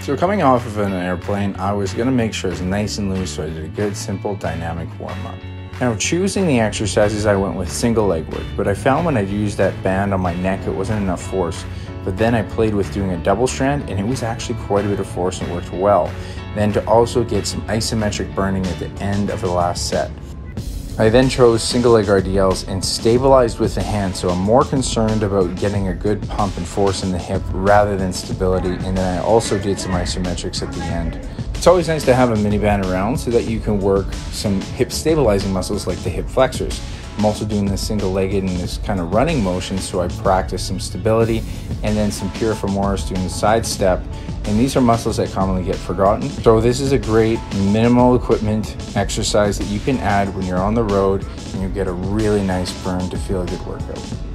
So coming off of an airplane, I was gonna make sure it's nice and loose, so I did a good, simple, dynamic warm up. Now, choosing the exercises, I went with single leg work, but I found when I used that band on my neck, it wasn't enough force. But then I played with doing a double strand, and it was actually quite a bit of force and worked well. Then to also get some isometric burning at the end of the last set. I then chose single leg RDLs and stabilized with the hand, so I'm more concerned about getting a good pump and force in the hip rather than stability. And then I also did some isometrics at the end. It's always nice to have a mini band around so that you can work some hip stabilizing muscles like the hip flexors. I'm also doing this single legged and this kind of running motion, so I practice some stability and then some piriformis doing the side step. And these are muscles that commonly get forgotten. So, this is a great minimal equipment exercise that you can add when you're on the road and you get a really nice burn to feel a good workout.